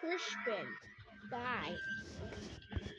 Christian. Bye.